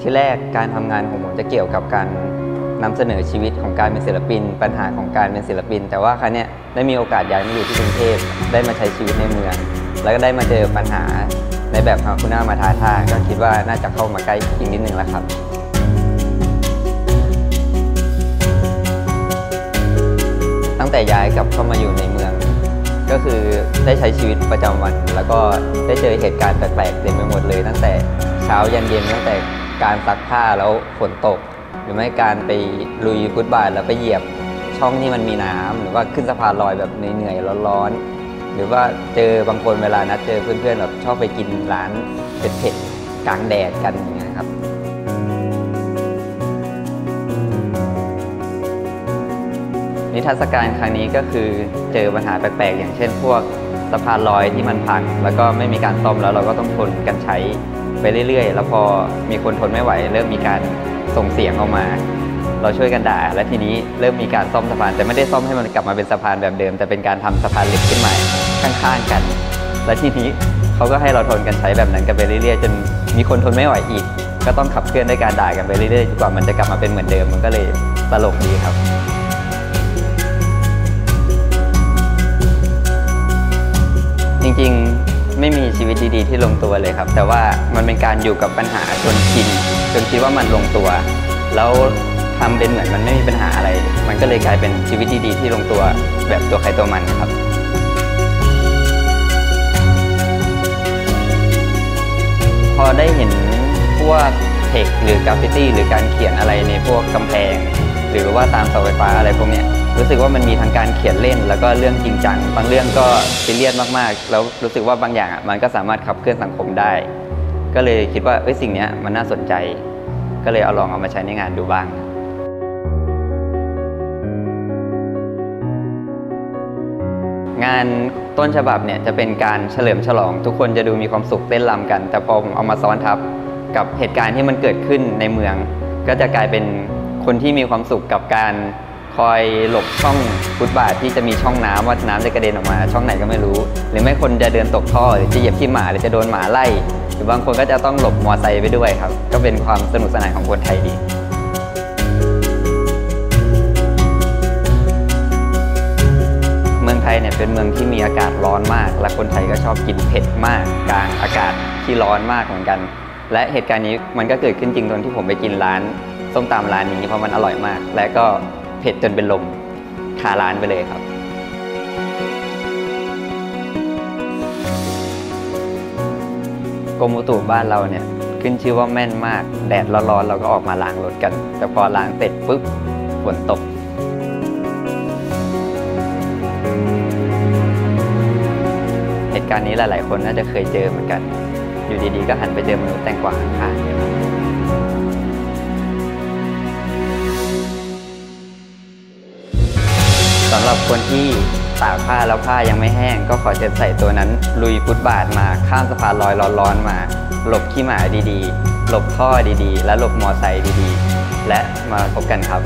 ที่แรกการทำงานของผมจะเกี่ยวกับการนำเสนอชีวิตของการเป็นศิลปิน ปัญหาของการเป็นศิลปิน แต่ว่าครั้งนี้ได้มีโอกาสย้ายมาอยู่ที่กรุงเทพได้มาใช้ชีวิตในเมือง แล้วก็ได้มาเจอปัญหาในแบบฮาคุน่ามาทาท่าก็คิดว่าน่าจะเข้ามาใกล้อีกนิดนึงแล้วครับตั้งแต่ย้ายกลับเข้ามาอยู่ในเมือง ก็คือได้ใช้ชีวิตประจำวัน แล้วก็ได้เจอเหตุการณ์แปลกๆเต็มไปหมดเลย ตั้งแต่เช้ายันเย็นตั้งแต่ การซักผ้าแล้วฝนตก หรือไม่การไปลุยฟุตบาทแล้วไปเหยียบช่องที่มันมีน้ำหรือว่าขึ้นสะพานลอยแบบเหนื่อยๆร้อนๆหรือว่าเจอบางคนเวลานัดเจอเพื่อนๆแบบชอบไปกินร้านเผ็ดๆกลางแดดกันอย่างเงี้ยครับนิทรรศการครั้งนี้ก็คือเจอปัญหาแปลกๆ อย่างเช่นพวกสะพานลอยที่มันพัง แล้วก็ไม่มีการซ่อมแล้วเราก็ต้องทนกันใช้ ไปเรื่อยๆ แล้วพอมีคนทนไม่ไหว เริ่มมีการส่งเสียงออกมา เราช่วยกันด่า และทีนี้เริ่มมีการซ่อมสะพาน แต่ไม่ได้ซ่อมให้มันกลับมาเป็นสะพานแบบเดิม แต่เป็นการทำสะพานเหล็กขึ้นมาข้างๆกัน และทีนี้เขาก็ให้เราทนกันใช้แบบนั้นกันไปเรื่อยๆ จนมีคนทนไม่ไหวอีก ก็ต้องขับเคลื่อนด้วยการด่ากันไปเรื่อยๆจนกว่ามันจะกลับมาเป็นเหมือนเดิมมันก็เลยตลกดีครับจริงๆ ไม่มีชีวิตดีๆ ที่ลงตัวเลยครับ แต่ว่ามันเป็นการอยู่กับปัญหาจนชินจนคิดว่ามันลงตัว แล้วทำเป็นเหมือนมันไม่มีปัญหาอะไร มันก็เลยกลายเป็นชีวิตดีๆ ที่ลงตัวแบบตัวใครตัวมันครับพอได้เห็นพวก tag หรือกราฟฟิตี้หรือการเขียนอะไรในพวกกำแพง หรือว่าตามเสาไฟฟ้าอะไรพวกเนี้ย รู้สึกว่ามันมีทั้งการเขียนเล่น แล้วก็เรื่องจริงจัง บางเรื่องก็ซีเรียสมากๆ แล้วรู้สึกว่าบางอย่างอะมันก็สามารถขับเคลื่อนสังคมได้ ก็เลยคิดว่าเอ้ยสิ่งนี้มันน่าสนใจ ก็เลยเอาลองเอามาใช้ในงานดูบ้างงานต้นฉบับเนี่ยจะเป็นการเฉลิมฉลอง ทุกคนจะดูมีความสุขเต้นรำกัน แต่พอผมเอามาซ้อนทับกับเหตุการณ์ที่มันเกิดขึ้นในเมือง ก็จะกลายเป็นคนที่มีความสุขกับการ คอยหลบช่องฟุตบาทที่จะมีช่องน้ำว่าน้ำจะกระเด็นออกมา ช่องไหนก็ไม่รู้ หรือไม่คนจะเดินตกท่อหรือจะเหยียบขี้หมาหรือจะโดนหมาไล่ หรือบางคนก็จะต้องหลบมอไซค์ไปด้วยครับ ก็เป็นความสนุกสนานของคนไทยดีเมืองไทยเนี่ยเป็นเมืองที่มีอากาศร้อนมาก และคนไทยก็ชอบกินเผ็ดมากกลางอากาศที่ร้อนมากเหมือนกัน และเหตุการณ์นี้มันก็เกิดขึ้นจริงตอนที่ผมไปกินร้านส้มตำร้านนี้เพราะมันอร่อยมาก และก็ เผ็ดจนเป็นลมคาร้านไปเลยครับ กรมอุตุบ้านเราเนี่ยขึ้นชื่อว่าแม่นมาก แดดร้อนๆเราก็ออกมาล้างรถกัน แต่พอล้างเสร็จปุ๊บฝนตกเหตุการณ์นี้หลาย ๆ คนน่าจะเคยเจอเหมือนกัน อยู่ดีๆ ก็หันไปเจอมนุษย์แตงกวาข้างๆำหรับคนที่ตากผ้าแล้วผ้ายังไม่แห้ง ก็ขอจะใส่ตัวนั้น ลุยฟุตบาทมาข้ามสะพานลอยร้อนๆมา หลบขี้หมาดีๆ หลบท่อดีๆ และหลบมอไซค์ดีๆ และมาพบกันครับ